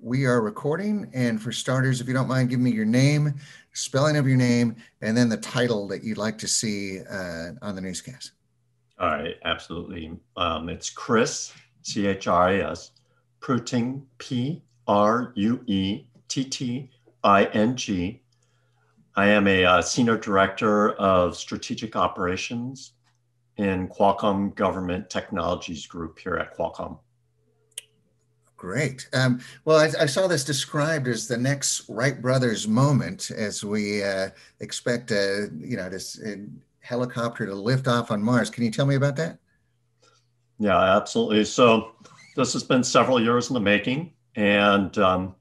we are recording. And for starters, if you don't mind, give me your name, spelling of your name, and then the title that you'd like to see uh, on the newscast. All right, absolutely. Um, it's Chris, C H R A S, Pruetting, P R U E T T I N G. I am a uh, senior director of strategic operations in Qualcomm Government Technologies Group here at Qualcomm. Great. Um, well, I, I, saw this described as the next Wright brothers moment as we uh, expect, a, you know, this uh, helicopter to lift off on Mars. Can you tell me about that? Yeah, absolutely. So this has been several years in the making, and um,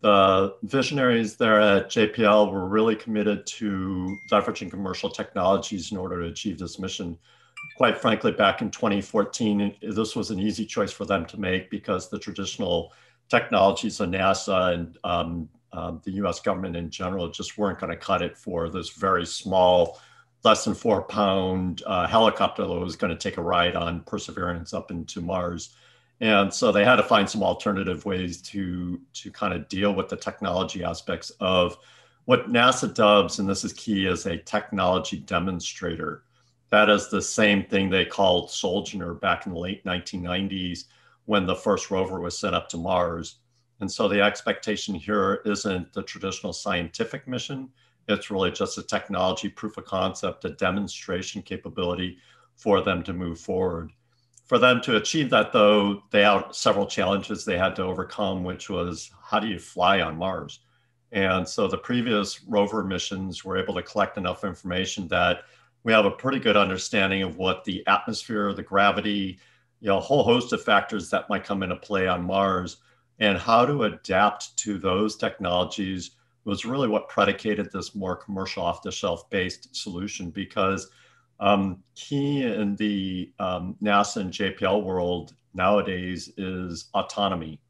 the visionaries there at JPL were really committed to leveraging commercial technologies in order to achieve this mission quite frankly, back in 2014, this was an easy choice for them to make because the traditional technologies of NASA and um, um, the US government in general just weren't going to cut it for this very small, less than four pound uh, helicopter that was going to take a ride on Perseverance up into Mars. And so they had to find some alternative ways to, to kind of deal with the technology aspects of what NASA dubs, and this is key, as a technology demonstrator. That is the same thing they called Sojourner back in the late 1990s when the first rover was sent up to Mars. And so the expectation here isn't the traditional scientific mission. It's really just a technology proof of concept, a demonstration capability for them to move forward. For them to achieve that, though, they had several challenges they had to overcome, which was how do you fly on Mars? And so the previous rover missions were able to collect enough information that we have a pretty good understanding of what the atmosphere, the gravity, you know, a whole host of factors that might come into play on Mars and how to adapt to those technologies was really what predicated this more commercial off the shelf based solution because um, key in the um, NASA and JPL world nowadays is autonomy.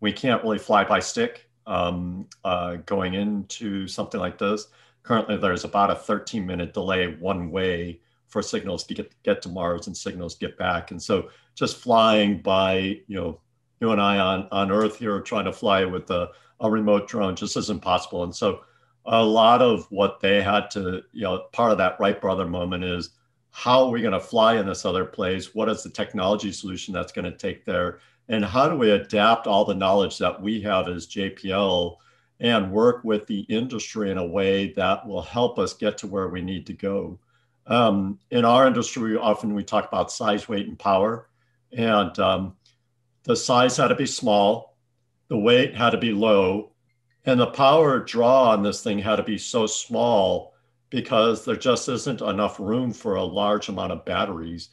We can't really fly by stick um, uh, going into something like this currently there's about a 13 minute delay one way for signals to get, get to Mars and signals get back. And so just flying by, you know, you and I on, on Earth here trying to fly with a, a remote drone just isn't possible. And so a lot of what they had to, you know, part of that Wright brother moment is how are we going to fly in this other place? What is the technology solution that's going to take there? And how do we adapt all the knowledge that we have as JPL and work with the industry in a way that will help us get to where we need to go. Um, in our industry, often we talk about size, weight, and power. And um, the size had to be small, the weight had to be low, and the power draw on this thing had to be so small because there just isn't enough room for a large amount of batteries.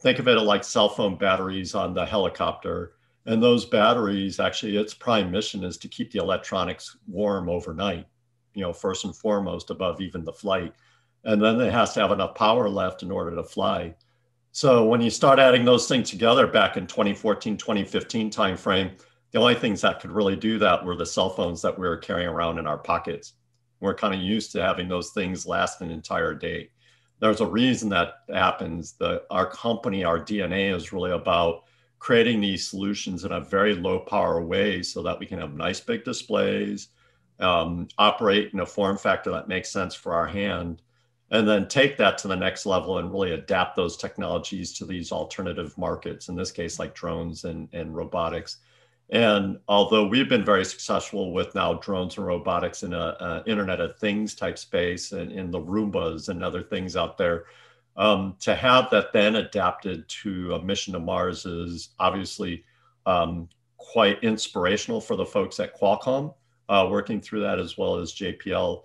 Think of it like cell phone batteries on the helicopter. And those batteries, actually, its prime mission is to keep the electronics warm overnight, you know, first and foremost above even the flight. And then it has to have enough power left in order to fly. So when you start adding those things together back in 2014, 2015 timeframe, the only things that could really do that were the cell phones that we were carrying around in our pockets. We're kind of used to having those things last an entire day. There's a reason that happens. The, our company, our DNA is really about creating these solutions in a very low power way so that we can have nice big displays, um, operate in a form factor that makes sense for our hand, and then take that to the next level and really adapt those technologies to these alternative markets, in this case, like drones and, and robotics. And although we've been very successful with now drones and robotics in a, a Internet of Things type space and in the Roombas and other things out there, um, to have that then adapted to a mission to Mars is obviously um, quite inspirational for the folks at Qualcomm uh, working through that as well as JPL.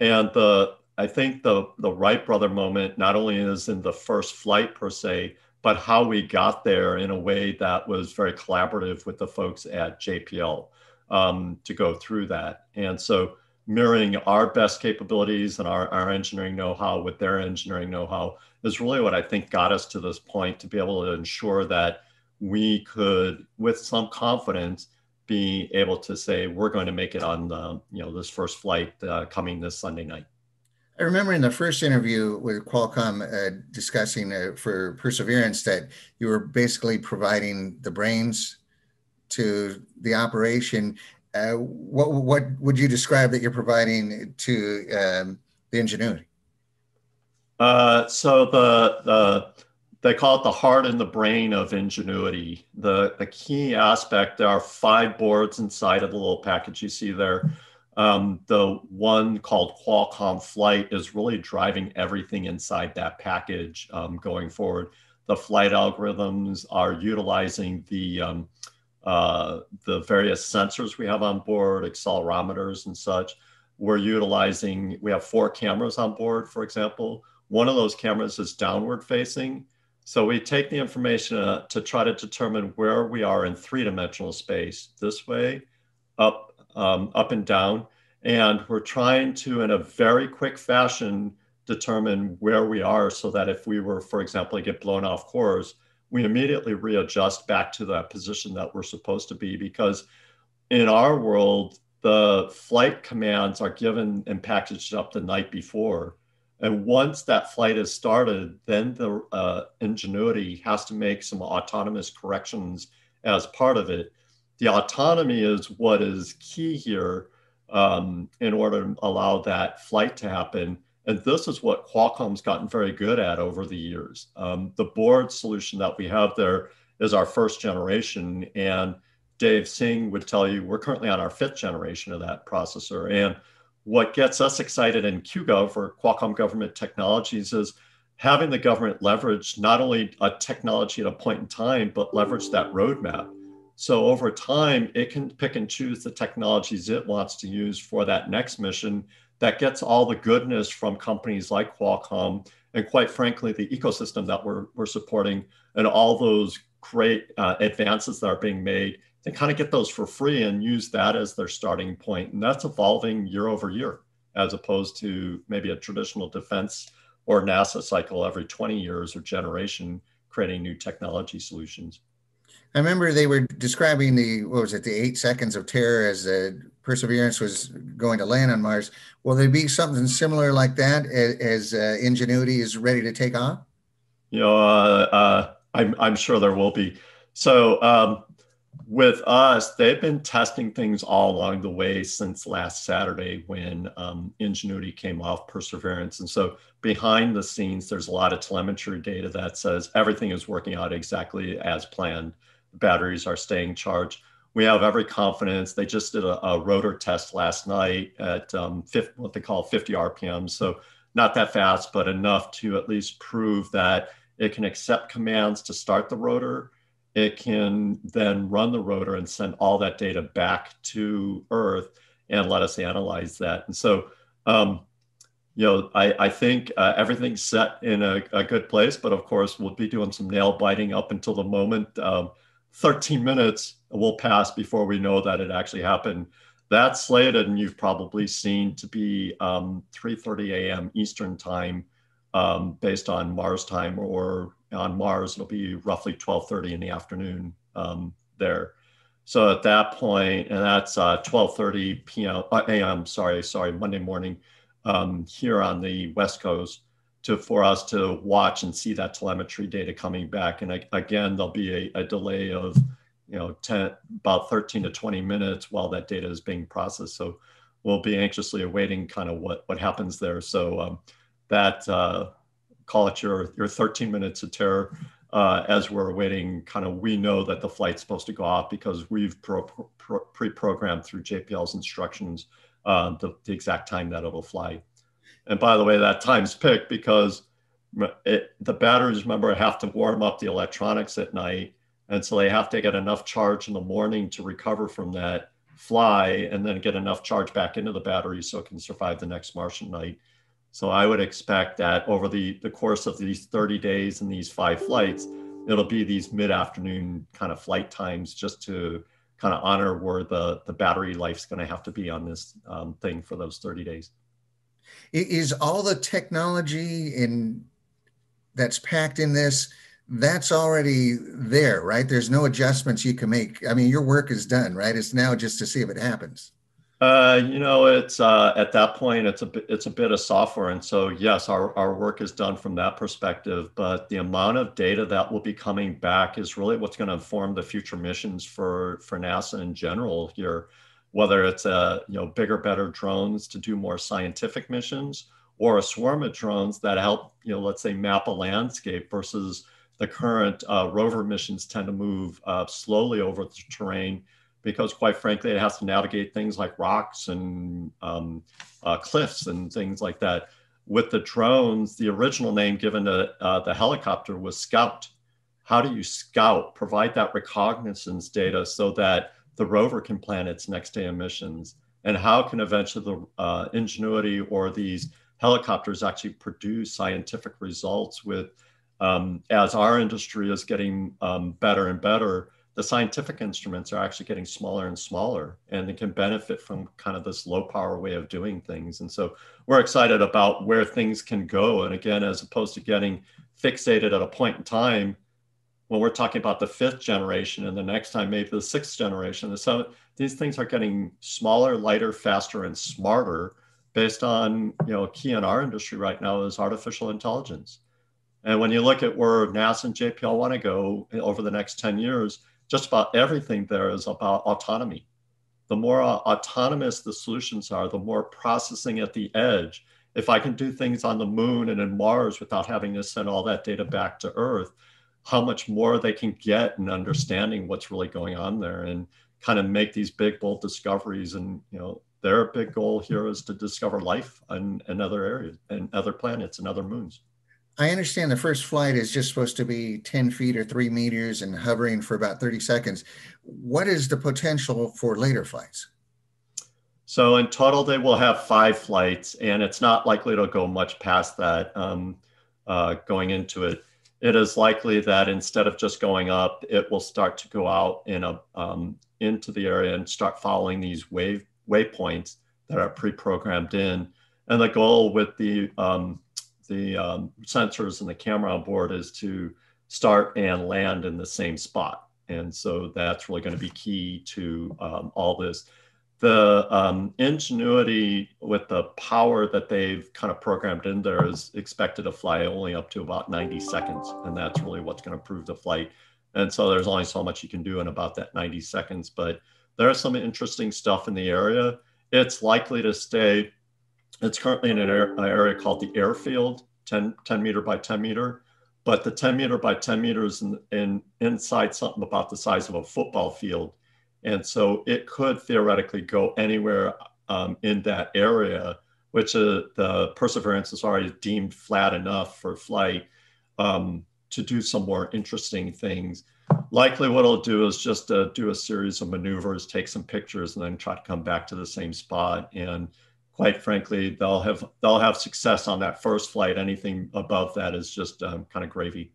And the I think the the Wright brother moment not only is in the first flight per se, but how we got there in a way that was very collaborative with the folks at JPL um, to go through that. And so mirroring our best capabilities and our, our engineering know-how with their engineering know-how is really what I think got us to this point to be able to ensure that we could, with some confidence, be able to say we're going to make it on the you know this first flight uh, coming this Sunday night. I remember in the first interview with Qualcomm uh, discussing uh, for Perseverance that you were basically providing the brains to the operation. Uh, what what would you describe that you're providing to um, the ingenuity? Uh, so the the they call it the heart and the brain of ingenuity. The the key aspect there are five boards inside of the little package you see there. Um, the one called Qualcomm Flight is really driving everything inside that package um, going forward. The flight algorithms are utilizing the um, uh, the various sensors we have on board, accelerometers and such. We're utilizing, we have four cameras on board, for example. One of those cameras is downward facing. So we take the information uh, to try to determine where we are in three dimensional space, this way, up, um, up and down. And we're trying to, in a very quick fashion, determine where we are so that if we were, for example, to get blown off course, we immediately readjust back to that position that we're supposed to be. Because in our world, the flight commands are given and packaged up the night before. And once that flight is started, then the uh, Ingenuity has to make some autonomous corrections as part of it. The autonomy is what is key here um, in order to allow that flight to happen. And this is what Qualcomm's gotten very good at over the years. Um, the board solution that we have there is our first generation. And Dave Singh would tell you we're currently on our fifth generation of that processor. And what gets us excited in QGov or Qualcomm Government Technologies is having the government leverage not only a technology at a point in time, but leverage that roadmap. So over time, it can pick and choose the technologies it wants to use for that next mission that gets all the goodness from companies like Qualcomm and quite frankly, the ecosystem that we're, we're supporting and all those great uh, advances that are being made they kind of get those for free and use that as their starting point. And that's evolving year over year, as opposed to maybe a traditional defense or NASA cycle every 20 years or generation creating new technology solutions. I remember they were describing the what was it the eight seconds of terror as the Perseverance was going to land on Mars. Will there be something similar like that as, as uh, Ingenuity is ready to take off? You know, uh, uh, I'm I'm sure there will be. So um, with us, they've been testing things all along the way since last Saturday when um, Ingenuity came off Perseverance. And so behind the scenes, there's a lot of telemetry data that says everything is working out exactly as planned. Batteries are staying charged. We have every confidence. They just did a, a rotor test last night at um, 50, what they call 50 RPM. So not that fast, but enough to at least prove that it can accept commands to start the rotor it can then run the rotor and send all that data back to Earth and let us analyze that. And so, um, you know, I, I think uh, everything's set in a, a, good place, but of course, we'll be doing some nail biting up until the moment. Um, 13 minutes will pass before we know that it actually happened. That's slated, and you've probably seen to be um, 3:30 a.m. Eastern time, um, based on Mars time, or on Mars, it'll be roughly 12:30 in the afternoon um, there. So at that point, and that's uh, 12:30 p.m. Uh, a.m. Sorry, sorry, Monday morning um, here on the West Coast to for us to watch and see that telemetry data coming back. And again, there'll be a, a delay of you know 10 about 13 to 20 minutes while that data is being processed. So we'll be anxiously awaiting kind of what what happens there. So um, that uh, call it your your 13 minutes of terror uh, as we're waiting. Kind of, we know that the flight's supposed to go off because we've pro, pro, pre-programmed through JPL's instructions uh, the, the, exact time that it'll fly. And by the way, that time's picked because it, the batteries, remember, have to warm up the electronics at night, and so they have to get enough charge in the morning to recover from that fly, and then get enough charge back into the battery so it can survive the next Martian night. So I would expect that over the, the course of these 30 days and these five flights, it'll be these mid-afternoon kind of flight times just to kind of honor where the, the battery life's going to have to be on this um, thing for those 30 days. Is all the technology in that's packed in this, that's already there, right? There's no adjustments you can make. I mean, your work is done, right? It's now just to see if it happens. Uh, you know, it's uh, at that point, it's a bit, it's a bit of software, and so yes, our our work is done from that perspective. But the amount of data that will be coming back is really what's going to inform the future missions for for NASA in general here, whether it's a uh, you know bigger, better drones to do more scientific missions, or a swarm of drones that help you know let's say map a landscape versus the current uh, rover missions tend to move uh, slowly over the terrain because quite frankly, it has to navigate things like rocks and um, uh, cliffs and things like that. With the drones, the original name given to uh, the helicopter was Scout. How do you scout, provide that reconnaissance data so that the rover can plan its next day missions. And how can eventually the uh, ingenuity or these helicopters actually produce scientific results with, um, as our industry is getting um, better and better, the scientific instruments are actually getting smaller and smaller and they can benefit from kind of this low power way of doing things. And so we're excited about where things can go. And again as opposed to getting fixated at a point in time when we're talking about the fifth generation and the next time maybe the sixth generation so these things are getting smaller lighter faster and smarter based on you know key in our industry right now is artificial intelligence. And when you look at where nasa and jpl want to go over the next 10 years just about everything there is about autonomy. The more uh, autonomous the solutions are, the more processing at the edge. If I can do things on the moon and in Mars without having to send all that data back to Earth, how much more they can get in understanding what's really going on there and kind of make these big, bold discoveries. And, you know, their big goal here is to discover life in, in other areas and other planets and other moons. I understand the first flight is just supposed to be 10 feet or three meters and hovering for about 30 seconds. What is the potential for later flights? So, in total, they will have five flights, and it's not likely to go much past that um, uh, going into it. It is likely that instead of just going up, it will start to go out in a, um, into the area and start following these wave waypoints that are pre-programmed in. And the goal with the um, the um, sensors and the camera on board is to start and land in the same spot. And so that's really going to be key to um, all this. The um, ingenuity with the power that they've kind of programmed in there is expected to fly only up to about 90 seconds. And that's really what's going to prove the flight. And so there's only so much you can do in about that 90 seconds. But there's some interesting stuff in the area. It's likely to stay it's currently in an, area called the airfield, 10, 10 meter by 10 meter. But the 10 meter by 10 meters in, in, inside something about the size of a football field. And so it could theoretically go anywhere um, in that area, which uh, the Perseverance is already deemed flat enough for flight um, to do some more interesting things. Likely, what I'll do is just uh, do a series of maneuvers, take some pictures, and then try to come back to the same spot. And quite frankly, they'll have they'll have success on that first flight. Anything above that is just um, kind of gravy.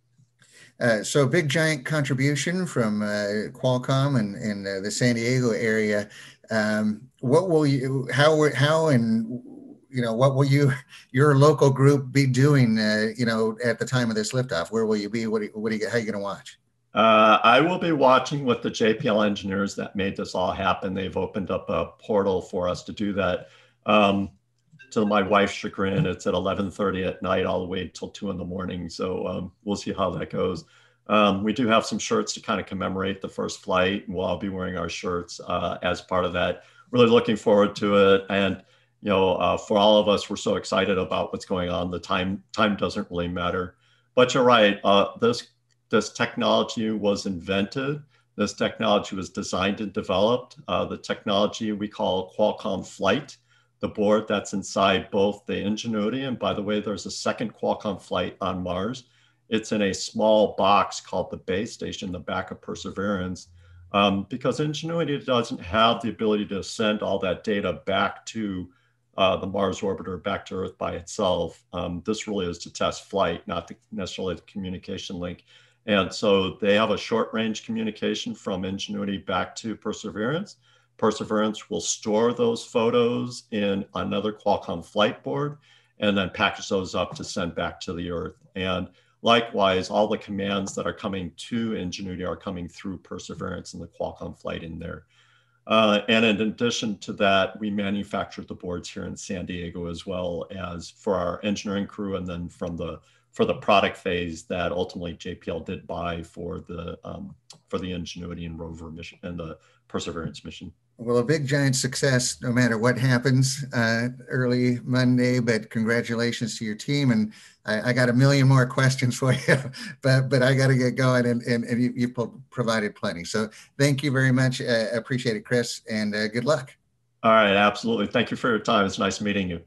Uh, so big giant contribution from uh, Qualcomm and in uh, the San Diego area. Um, what will you how how and you know what will you your local group be doing uh, you know at the time of this liftoff? Where will you be? What, what are you, how are you going to watch? Uh, I will be watching with the JPL engineers that made this all happen. They've opened up a portal for us to do that. Um, to my wife's chagrin, it's at 11:30 at night all the way till two in the morning. So um, we'll see how that goes. Um, we do have some shirts to kind of commemorate the first flight, we'll all be wearing our shirts uh, as part of that. Really looking forward to it, and you know, uh, for all of us, we're so excited about what's going on. The time time doesn't really matter, but you're right. Uh, this this technology was invented. This technology was designed and developed. Uh, the technology we call Qualcomm Flight the board that's inside both the Ingenuity, and by the way, there's a second Qualcomm flight on Mars. It's in a small box called the base station, the back of Perseverance, um, because Ingenuity doesn't have the ability to send all that data back to uh, the Mars orbiter, back to Earth by itself. Um, this really is to test flight, not the, necessarily the communication link. And so they have a short range communication from Ingenuity back to Perseverance. Perseverance will store those photos in another Qualcomm flight board and then package those up to send back to the Earth. And likewise, all the commands that are coming to Ingenuity are coming through Perseverance and the Qualcomm flight in there. Uh, and in addition to that, we manufactured the boards here in San Diego as well as for our engineering crew, and then from the for the product phase that ultimately JPL did buy for the um, for the Ingenuity and rover mission and the Perseverance mission. Well, a big giant success no matter what happens uh, early Monday, but congratulations to your team. And I, I, got a million more questions for you, but but I got to get going and, and, and you, you, provided plenty. So thank you very much. Uh, appreciate it, Chris, and uh, good luck. All right, absolutely. Thank you for your time. It's nice meeting you.